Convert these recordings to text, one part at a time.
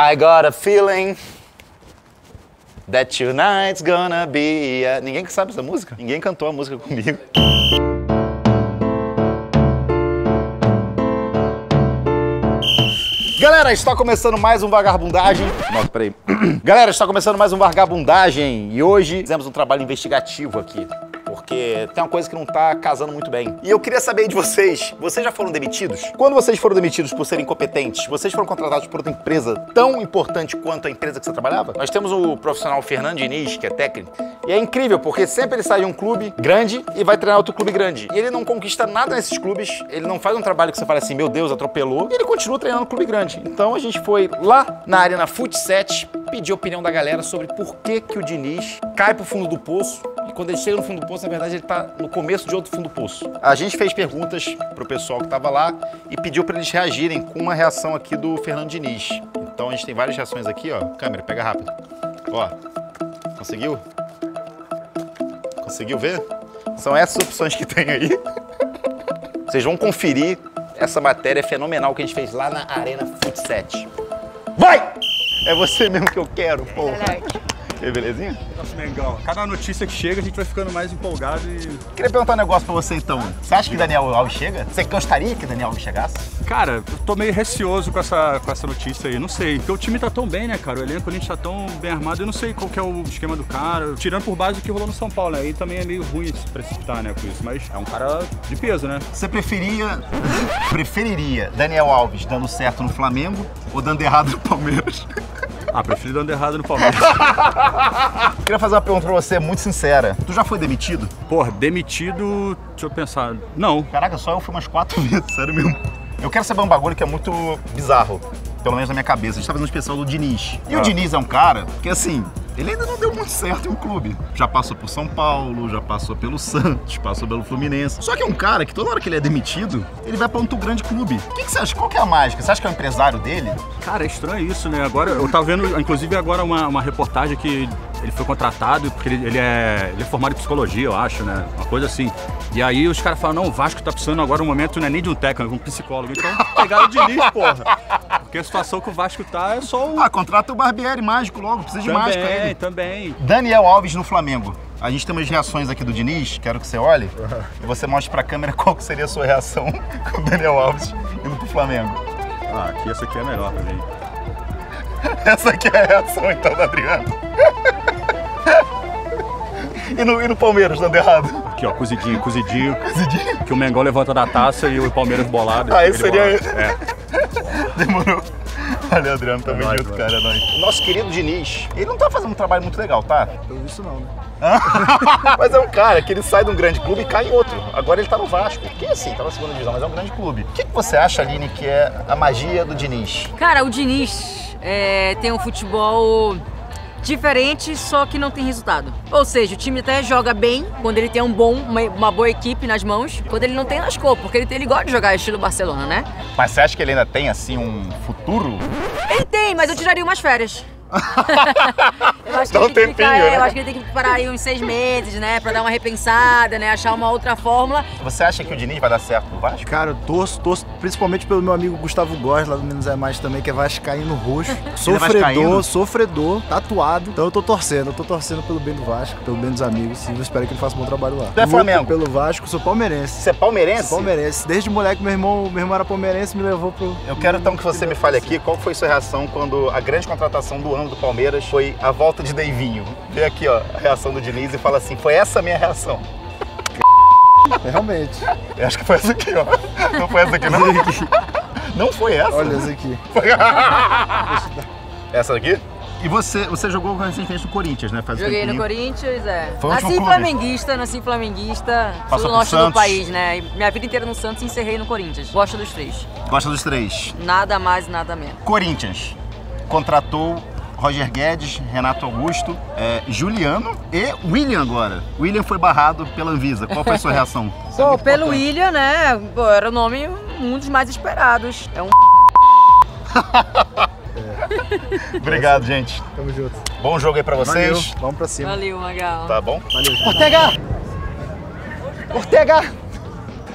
I got a feeling that tonight's gonna be. a- Ninguém sabe essa música? Ninguém cantou a música comigo. Galera, está começando mais um Vagabundagem. Nossa, peraí. Galera, está começando mais um Vagabundagem e hoje fizemos um trabalho investigativo aqui. Porque tem uma coisa que não tá casando muito bem. E eu queria saber de vocês: vocês já foram demitidos? Quando vocês foram demitidos por serem incompetentes, vocês foram contratados por outra empresa tão importante quanto a empresa que você trabalhava? Nós temos o profissional Fernando Diniz, que é técnico, e é incrível porque sempre ele sai de um clube grande e vai treinar outro clube grande. E ele não conquista nada nesses clubes, ele não faz um trabalho que você fala assim, meu Deus, atropelou, e ele continua treinando no clube grande. Então a gente foi lá na Arena Fut 7 pedir a opinião da galera sobre por que, que o Diniz cai pro fundo do poço e quando ele chega no fundo do poço, na verdade, ele tá no começo de outro fundo do poço. A gente fez perguntas pro pessoal que tava lá e pediu para eles reagirem com uma reação aqui do Fernando Diniz. Então a gente tem várias reações aqui, ó. Câmera, pega rápido. Ó. Conseguiu? Conseguiu ver? São essas opções que tem aí. Vocês vão conferir essa matéria fenomenal que a gente fez lá na Arena Fut 7. Vai! É você mesmo que eu quero, porra. E aí, belezinha? Nosso Mengão. Cada notícia que chega, a gente vai ficando mais empolgado e. Queria perguntar um negócio pra você então. Você acha que Daniel Alves chega? Você gostaria que Daniel Alves chegasse? Cara, eu tô meio receoso com essa, com essa notícia aí. Não sei. Porque o time tá tão bem, né, cara? O elenco a gente tá tão bem armado. Eu não sei qual que é o esquema do cara. Tirando por base do que rolou no São Paulo, né? Aí também é meio ruim se precipitar, né, com isso. Mas é um cara de peso, né? Você preferia. preferiria Daniel Alves dando certo no Flamengo ou dando errado no Palmeiras? Ah, prefiro dando errado no Palmeiras. Queria fazer uma pergunta pra você muito sincera. Tu já foi demitido? Porra, demitido. Deixa eu pensar. Não. Caraca, só eu fui umas quatro vezes, sério mesmo. Eu quero saber um bagulho que é muito bizarro, pelo menos na minha cabeça. A gente tá fazendo um especial do Diniz. E o Ah. Diniz é um cara que, assim, ele ainda não deu muito certo em um clube. Já passou por São Paulo, já passou pelo Santos, passou pelo Fluminense. Só que é um cara que toda hora que ele é demitido, ele vai pra um grande clube. O que, que você acha? Qual que é a mágica? Você acha que é o empresário dele? Cara, é estranho isso, né? Agora, eu tava vendo, inclusive, agora uma, uma reportagem que ele foi contratado, porque ele, ele é, ele é formado em psicologia, eu acho, né? Uma coisa assim. E aí os caras falam, não, o Vasco tá precisando agora, no momento, não é nem de um técnico, é um psicólogo. Então, pegaram o Diniz, porra. Porque a situação que o Vasco tá é só o... Ah, contrata o Barbieri mágico logo, precisa de mágica também, ele. também. Daniel Alves no Flamengo. A gente tem umas reações aqui do Diniz, quero que você olhe e você mostre pra câmera qual que seria a sua reação com o Daniel Alves indo pro Flamengo. Ah, aqui essa aqui é melhor pra mim. Essa aqui é a reação então do Adriano. E no, e no Palmeiras, dando errado? Aqui, ó, cozidinho, cozidinho. Cozidinho? Que o Mengão levanta da taça e o Palmeiras bolado. Ah, esse seria bolado. É. Demorou. Valeu, Adriano, tamo É nóis, junto, cara, é nóis. Nosso querido Diniz, ele não tá fazendo um trabalho muito legal, tá? Pelo visto não, né? mas é um cara que ele sai de um grande clube e cai em outro. Agora ele tá no Vasco, que assim, tá na segunda divisão, mas é um grande clube. O que, que você acha, Aline, que é a magia do Diniz? Cara, o Diniz é, tem um futebol diferente, só que não tem resultado. Ou seja, o time até joga bem quando ele tem um bom, uma, uma boa equipe nas mãos, quando ele não tem nas cores, porque ele, tem- ele gosta de jogar estilo Barcelona, né? Mas você acha que ele ainda tem, assim, um futuro? Ele tem, mas eu tiraria umas férias. Eu acho que Dá um ele tem que tempinho, ficar- é, né? Eu acho que ele tem que parar aí uns seis meses, né? Pra dar uma repensada, né? Achar uma outra fórmula. Você acha que o Diniz vai dar certo no Vasco? Cara, eu torço, torço principalmente pelo meu amigo Gustavo Góes, lá do Menos é Mais também, que é vascaíno roxo. vascaíno? Sofredor, sofredor, tatuado. Então eu tô torcendo, eu tô torcendo pelo bem do Vasco, pelo bem dos amigos, e eu espero que ele faça um bom trabalho lá. Tu é Flamengo? Pelo Vasco, sou palmeirense. Você é palmeirense? Sou palmeirense. Desde moleque, meu irmão, meu irmão era palmeirense, me levou pro... Eu quero então que você me fale aqui qual foi sua reação quando a grande contratação do ano do Palmeiras foi a volta de Deivinho. Vê aqui, ó, a reação do Diniz e fala assim: foi essa a minha reação. Realmente. Eu acho que foi essa aqui, ó. Não foi essa aqui, não? Não foi essa? Olha esse aqui. Essa daqui? E você, você jogou recentemente no Corinthians, né? Faz um Joguei no. Corinthians, é. Foi nasci clube? flamenguista, nasci flamenguista. Passou do norte Santos? do país, né? E Minha vida inteira no Santos e encerrei no Corinthians. Gosto dos três. Gosta dos três. Nada mais, nada menos. Corinthians contratou Roger Guedes, Renato Augusto, é, Juliano e William agora. William foi barrado pela Anvisa. Qual foi a sua reação? Isso é Pô, muito pelo importante. William, né? Pô, era o nome um dos mais esperados. É um Obrigado, gente. Tamo junto. Bom jogo aí pra Valeu, vocês. vamos pra cima. Valeu, Magal. Tá bom? Valeu, gente. Ortega! Ortega!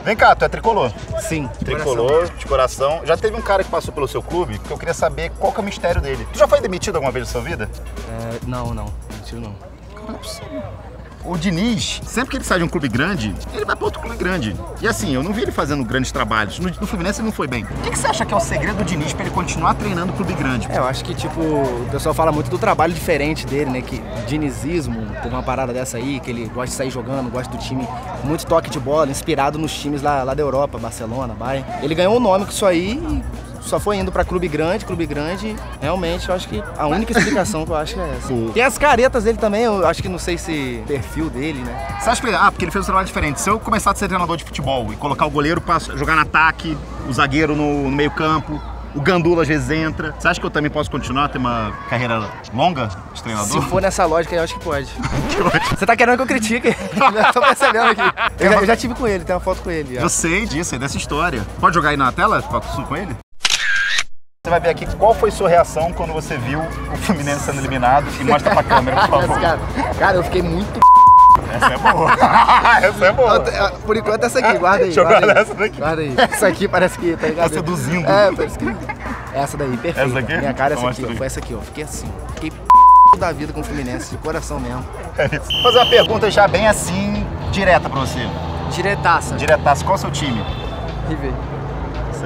Vem cá, tu é tricolor? Sim. Tricolor, de coração. Já teve um cara que passou pelo seu clube que eu queria saber qual que é o mistério dele. Tu já foi demitido alguma vez na sua vida? É, não, não. Mentira não. Não é possível. O Diniz, sempre que ele sai de um clube grande, ele vai para outro clube grande. E assim, eu não vi ele fazendo grandes trabalhos. No, no Fluminense ele não foi bem. O que, que você acha que é o segredo do Diniz para ele continuar treinando clube grande? É, eu acho que, tipo, o pessoal fala muito do trabalho diferente dele, né? Que dinizismo, tem uma parada dessa aí, que ele gosta de sair jogando, gosta do time, muito toque de bola, inspirado nos times lá, lá da Europa, Barcelona, Bayern. Ele ganhou um nome com isso aí e só foi indo pra clube grande, clube grande. Realmente, eu acho que a única explicação que eu acho é essa. Tem as caretas dele também, eu acho que não sei se perfil dele, né? Você acha que, ah, porque ele fez um trabalho diferente. Se eu começar a ser treinador de futebol e colocar o goleiro pra jogar no ataque, o zagueiro no, no meio campo, o Gandula às vezes entra. Você acha que eu também posso continuar a ter uma carreira longa de treinador? Se for nessa lógica, eu acho que pode. Você tá querendo que eu critique? eu tô percebendo aqui. Eu já, eu já tive com ele, tem uma foto com ele. Eu sei disso, sei dessa história. Pode jogar aí na tela, foto com ele? Você vai ver aqui qual foi sua reação quando você viu o Fluminense sendo eliminado e mostra pra câmera, por favor. Cara, cara, eu fiquei muito. Essa é boa. essa é boa. Por enquanto, essa aqui, guarda aí. Deixa eu guarda guardar essa daqui. Guarda aí. Essa aqui parece que, tá ligado? Tá seduzindo. É, parece que. Essa daí, perfeita. Essa daqui? Minha cara é Então essa aqui, ó. Foi essa aqui, ó. Fiquei assim. Fiquei p da vida com o Fluminense, de coração mesmo. É isso. Vou fazer uma pergunta já bem assim, direta pra você. Diretaça. Diretaço, qual é o seu time? River.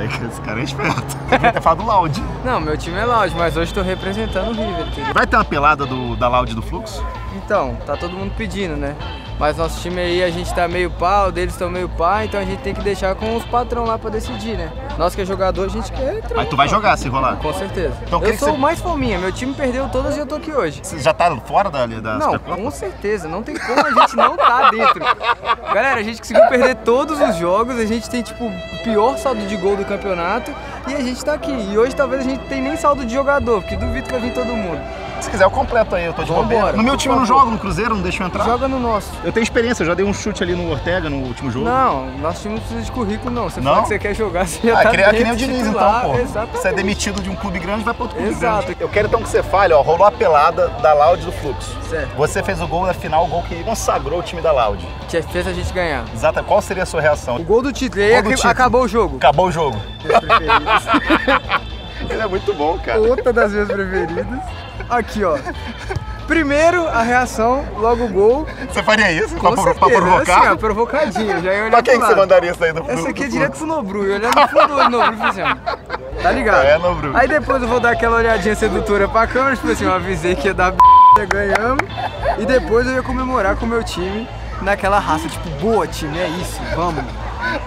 Isso aí, esse cara é esperto. Devia ter falado do Loud. Não, meu time é Loud, mas hoje tô representando o River? Vai ter uma pelada do, da Loud do Fluxo? Então, tá todo mundo pedindo, né? Mas nosso time aí, a gente tá meio pau, deles estão meio pá, então a gente tem que deixar com os patrão lá pra decidir, né? Nós que é jogador, a gente quer entrar. Mas tu vai jogar se rolar. Com certeza. Então, eu sou você- o mais fominha, meu time perdeu todas e eu tô aqui hoje. Você já tá fora da, da Não, com certeza, não tem como a gente não tá dentro. Galera, a gente conseguiu perder todos os jogos, a gente tem tipo o pior saldo de gol do campeonato e a gente tá aqui. E hoje talvez a gente tem nem saldo de jogador, porque duvido que vai vir todo mundo. Se quiser, eu completo aí, eu tô de Vambora, bobeira. No meu time eu não jogo, no Cruzeiro, não deixa eu entrar. Joga no nosso. Eu tenho experiência, eu já dei um chute ali no Ortega no último jogo. Não, nosso time não precisa de currículo não. Você Não? fala que você quer jogar, você já Ah, tá que nem, que nem o dentro, Diniz, então, pô. Exatamente. Você é demitido de um clube grande, vai pra outro clube Exato. grande. Eu quero então que você fale, ó, rolou a pelada da Loud do Fluxo. Certo. Você fez o gol na final, o gol que consagrou o time da Loud. Que fez a gente ganhar. Exata, qual seria a sua reação? O gol do título, e aí ac- título. acabou o jogo. Acabou o jogo. Ele é muito bom, cara. Outra das minhas preferidas. Aqui, ó. Primeiro a reação, logo o gol. Você faria isso? Com pra, certeza. pra provocar? Assim, ó, provocadinho. Já ia olhar pra quem que você lado. mandaria isso aí do Essa do- aqui é direto pro Nobru, e olhando no fundo do Nobru, assim, ó. Tá ligado? É, Nobru. Aí depois eu vou dar aquela olhadinha sedutora pra câmera, tipo assim, eu avisei que ia dar b... ganhamos. E depois eu ia comemorar com o meu time naquela raça, tipo, boa time, é isso, vamos.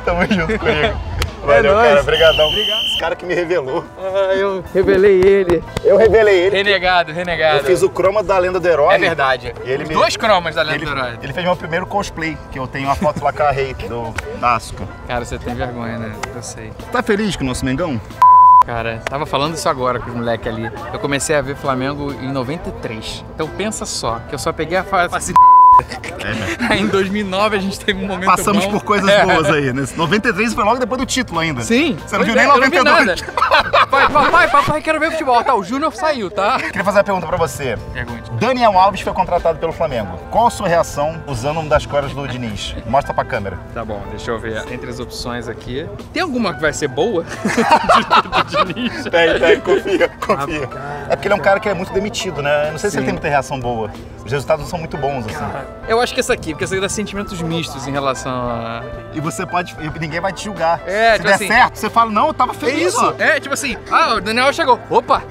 Tamo junto comigo. Valeu, nóis. cara. Obrigadão. Obrigado. Esse cara que me revelou. Ah, eu revelei ele. Eu revelei ele. Renegado, renegado. Eu fiz o croma da lenda do herói. É verdade. E ele me- dois cromas da Lenda Ele, do Herói. ele fez meu primeiro cosplay, que eu tenho uma foto lá com a Rei do, Asuka. Cara, você tem vergonha, né? Eu sei. Tá feliz com o nosso Mengão? Cara, tava falando isso agora com os moleques ali. Eu comecei a ver Flamengo em 93. Então pensa só, que eu só peguei a fase. Aí em 2009 a gente teve um momento É, Passamos bom. por coisas É. boas aí. Nesse 93 foi logo depois do título ainda. Sim. Você não viu é, nem eu não vi 92. nada. Pai, papai, papai, quero ver futebol. Tá, o Júnior saiu, tá? Queria fazer uma pergunta pra você. Pergunte. Daniel Alves foi contratado pelo Flamengo. Qual a sua reação usando uma das cores do Diniz? Mostra pra câmera. Tá bom, deixa eu ver entre as opções aqui. Tem alguma que vai ser boa? de, do Diniz? Tem, tem, confia, confia. É porque ele é um cara que é muito demitido, né? Eu não sei se ele tem muita reação boa. Os resultados não são muito bons, assim. Eu acho que essa aqui, porque essa aqui dá sentimentos mistos em relação a. E você pode. Ninguém vai te julgar. É, se tipo der assim- certo, você fala, não, eu tava É feliz. ó. isso! É, tipo assim, ah, o Daniel chegou. Opa!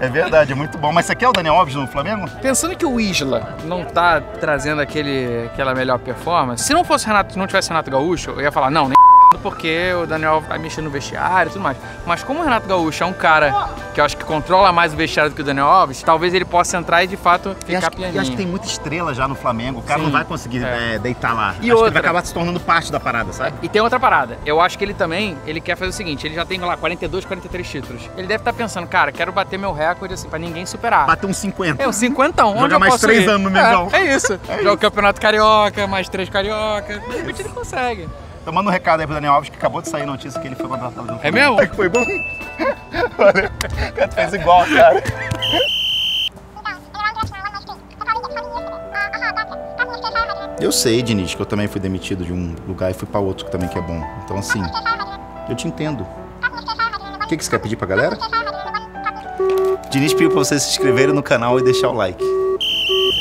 É verdade, é muito bom. Mas você quer o Daniel Alves no Flamengo? Pensando que o Isla não tá trazendo aquele, aquela melhor performance, se não fosse Renato, não tivesse Renato Gaúcho, eu ia falar, não, nem porque o Daniel vai mexer no vestiário e tudo mais. Mas como o Renato Gaúcho é um cara que eu acho que controla mais o vestiário do que o Daniel Alves, talvez ele possa entrar e de fato E ficar acho, e pianinho. acho que tem muita estrela já no Flamengo. O cara Sim. não vai conseguir É. é, deitar lá. E acho que ele outra? vai acabar se tornando parte da parada, sabe? E tem outra parada. Eu acho que ele também, ele quer fazer o seguinte, ele já tem lá 42, 43 títulos. Ele deve estar pensando, cara, quero bater meu recorde assim, pra ninguém superar. Bater uns 50. É, o 50 onde Jogar eu mais posso três ir? anos no Mengão. É, é isso. Joga o Campeonato Carioca, mais três Carioca. De repente ele consegue. Então manda um recado aí pro Daniel Alves que acabou de sair a notícia que ele foi contratado no Flamengo. mesmo? É que foi bom? Valeu. O cara fez igual, cara. Eu sei, Diniz, que eu também fui demitido de um lugar e fui pra outro que também que é bom. Então, assim, Eu te entendo. O que, que você quer pedir pra galera? Diniz pediu pra vocês se inscreverem no canal e deixar o like. Eu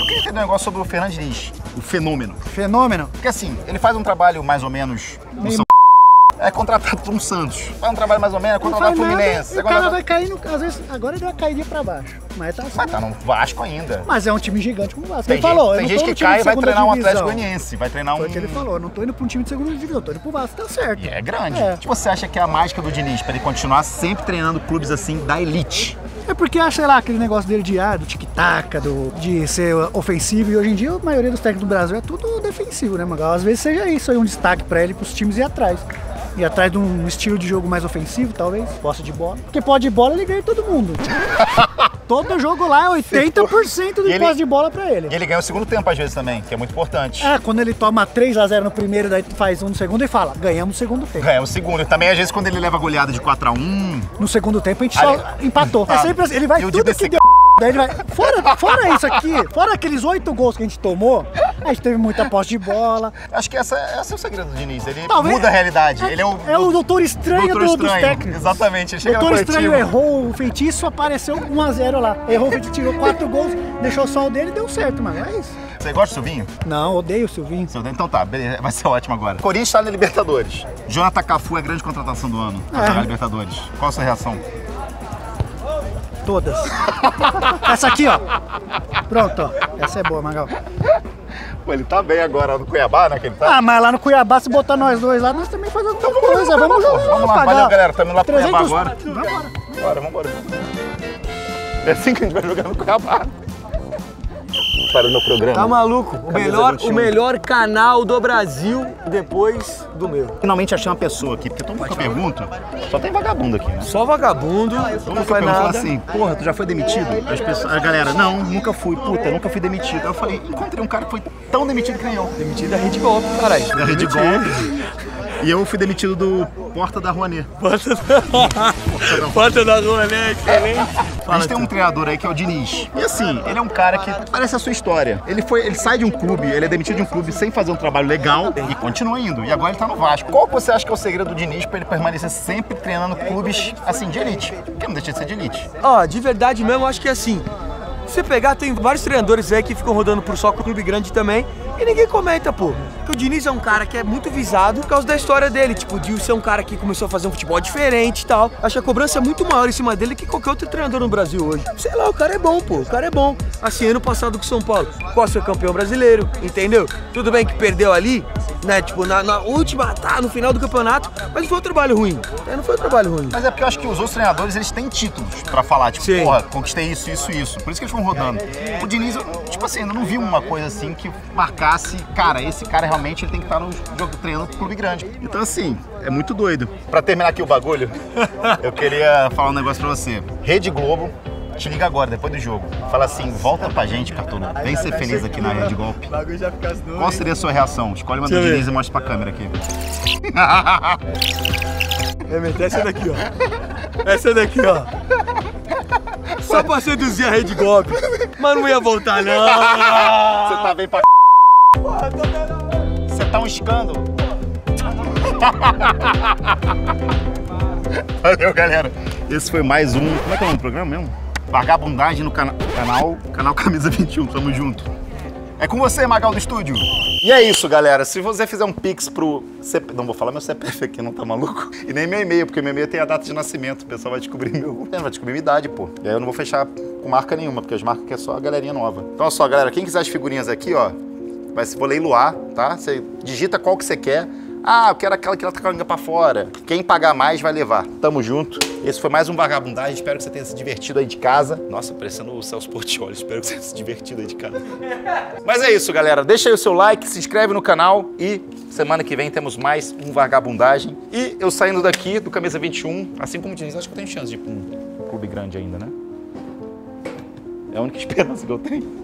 queria entender um negócio sobre o Fernando Diniz, o fenômeno. Fenômeno. Porque assim, ele faz um trabalho mais ou menos. no São É contratado por um Santos. Faz um trabalho mais ou menos, é contratado por nada, Fluminense. o é cara vai cair, no, às vezes, agora ele vai cair pra baixo. Mas tá, Mas tá no Vasco ainda. Mas é um time gigante como o Vasco. Tem ele falou, gente, eu tem não gente tô que cai e vai treinar um divisão. Atlético Goianiense. Vai treinar um. Foi o que ele falou, eu não tô indo pra um time de segunda divisão, tô indo pro Vasco, tá certo. E é grande. É. O que você acha que é a mágica do Diniz pra ele continuar sempre treinando clubes assim da elite? É porque, ah, sei lá, aquele negócio dele de, ah, do tic-tac, de ser ofensivo, e hoje em dia a maioria dos técnicos do Brasil é tudo defensivo, né, Magal? Às vezes seja isso aí, um destaque pra ele, pros times ir atrás. Ir atrás de um estilo de jogo mais ofensivo, talvez, posse de bola. Porque posse de bola ele ganha todo mundo. todo jogo lá é 80% do posse de bola pra ele. E ele ganha o segundo tempo às vezes também, que é muito importante. É, quando ele toma 3x0 no primeiro, daí faz um no segundo e fala, ganhamos o segundo tempo. Ganha o segundo. E também às vezes quando ele leva a goleada de 4x1. No segundo tempo a gente Ali- só empatou. É Ah, sempre assim, ele vai tudo que esse deu. Daí ele vai. Fora, fora isso aqui, fora aqueles oito gols que a gente tomou, a gente teve muita posse de bola. Acho que essa, esse é o segredo do Diniz. Ele Talvez- muda a realidade. ele é o. É o doutor estranho doutor do- dos estranho. técnicos. Exatamente. Ele chega Doutor Estranho errou o feitiço, apareceu 1x0 lá. Errou o feitiço, tirou quatro gols, deixou só o dele e deu certo, mano. É isso. Você gosta do Silvinho? Não, odeio o Silvinho. Então tá, beleza, vai ser ótimo agora. Corinthians está na Libertadores. Jonathan Cafu é a grande contratação do ano É. jogar Libertadores. Qual a sua reação? Todas. Essa aqui, ó. Pronto, ó. Essa é boa, Magal. Pô, ele tá bem agora no Cuiabá, né? Que ele tá. Ah, mas lá no Cuiabá, se botar nós dois lá, nós também fazemos alguma coisa. Vamos jogar. Vamos lá, pagar valeu galera. Estamos indo lá pro 300 Cuiabá agora. Vambora. Bora, vambora. É assim que a gente vai jogar no Cuiabá. Para o meu programa. Tá maluco? O melhor, 21. o melhor canal do Brasil depois do meu. Finalmente achei uma pessoa aqui, porque todo mundo que eu pergunto, só tem vagabundo aqui, né? Só vagabundo, Todo não mundo que eu pergunto assim, porra, tu já foi demitido? As pessoas, a galera, não, nunca fui, puta, nunca fui demitido. Aí eu falei, encontrei um cara que foi tão demitido que nem eu. Demitido da Rede Golpe, caralho. Da Rede Golpe. E eu fui demitido do Porta da Rouanet. Porta da rua, né? Excelente. A gente tem um treinador aí que é o Diniz. E assim, ele é um cara que parece a sua história. Ele foi, ele sai de um clube, ele é demitido de um clube sem fazer um trabalho legal e continua indo. E agora ele tá no Vasco. Qual que você acha que é o segredo do Diniz pra ele permanecer sempre treinando clubes assim de elite? Porque não deixa de ser de elite. Ó, de verdade mesmo, acho que assim. Se você pegar, tem vários treinadores aí que ficam rodando por só clube grande também. E ninguém comenta, pô. Porque o Diniz é um cara que é muito visado por causa da história dele. Tipo, de ser um cara que começou a fazer um futebol diferente e tal. Acho que a cobrança é muito maior em cima dele que qualquer outro treinador no Brasil hoje. Sei lá, o cara é bom, pô. O cara é bom. Assim, ano passado com o São Paulo, quase foi campeão brasileiro, entendeu? Tudo bem que perdeu ali, né? Tipo, na, na última, tá, no final do campeonato. Mas não foi um trabalho ruim. É, Não foi um trabalho ruim. Mas é porque eu acho que os outros treinadores, eles têm títulos pra falar, tipo, Sim. porra, conquistei isso, isso, isso. Por isso que eles vão rodando. O Diniz, eu, tipo assim, eu não vi uma coisa assim que marcasse, cara, esse cara realmente ele tem que estar no jogo treinando pro clube grande. Então assim, é muito doido. Pra terminar aqui o bagulho, eu queria falar um negócio pra você. Rede Globo, te liga agora, depois do jogo. Fala assim, volta pra gente, Cartolo. Vem ser feliz aqui na Rede Golpe. bagulho já fica doido. Qual seria a sua reação? Escolhe uma do. Diniz e mostra pra câmera aqui. É essa daqui, ó. Essa daqui, ó. Só pra seduzir a Rede Golpe. Mas não ia voltar, não. Você tá bem pra Você tá um escândalo. Valeu, galera. Esse foi mais um. Como é que é o nome do programa mesmo? Vagabundagem no cana canal, canal Camisa 21. Tamo junto. É com você, Magal do Estúdio. E é isso, galera. Se você fizer um pix pro CP... Não vou falar meu CPF aqui, não tá maluco? E nem meu e-mail, porque meu e-mail tem a data de nascimento. O pessoal vai descobrir meu... É, vai descobrir minha idade, pô. E aí eu não vou fechar com marca nenhuma, porque as marcas aqui é só a galerinha nova. Então, olha só, galera. Quem quiser as figurinhas aqui, ó, vai se vou leiloar, tá? Você digita qual que você quer. Ah, eu quero aquela que ela tá com a língua pra fora. Quem pagar mais vai levar. Tamo junto. Esse foi mais um Vagabundagem. Espero que você tenha se divertido aí de casa. Nossa, parecendo o Celso Portioli. Espero que você tenha se divertido aí de casa. Mas é isso, galera. Deixa aí o seu like, se inscreve no canal e semana que vem temos mais um Vagabundagem. E eu saindo daqui do Camisa 21, assim como o Diniz, acho que eu tenho chance de ir pra um clube grande ainda, né? É a única esperança que eu tenho.